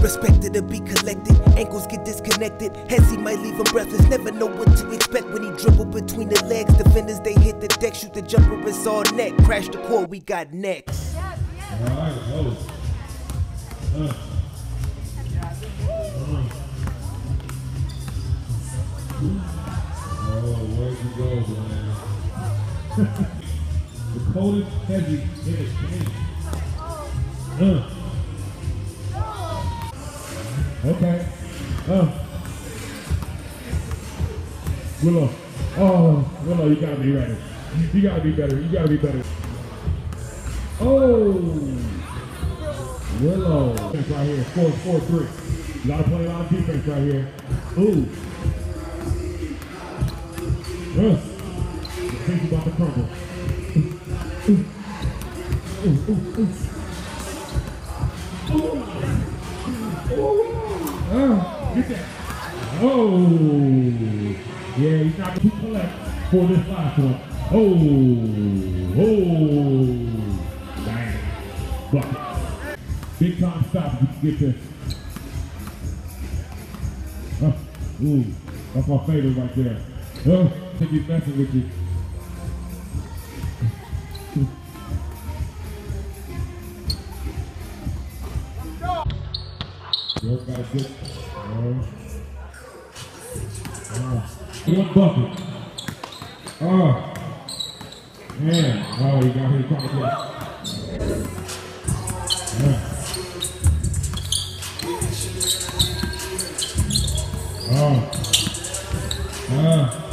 Respected to be collected, ankles get disconnected. Hezzy might leave him breathless, never know what to expect when he dribble between the legs. Defenders they hit the deck, shoot the jumper, it's all net. Crash the court, we got next. Alright, close. Uh. Oh, where'd you go, man? the heavy. Uh. Okay. Uh. Willow. Oh, Willow, you gotta be ready. You gotta be better. You gotta be better. Oh. Willow. Defense right here. Four, four, three. You gotta play a lot of defense right here. Ooh. Uh. The thing's about to crumble. Ooh. Ooh, ooh, ooh. Oh, get that. Oh, yeah, he's not going to collect for this last one. Oh, oh, dang. Bucket. Big time stop if you can get this. Oh, ooh, that's my favorite right there. Oh, think he's messing with you. Bill's got a good. Bucket. Oh. Man. Oh, he got hit coming close. Oh.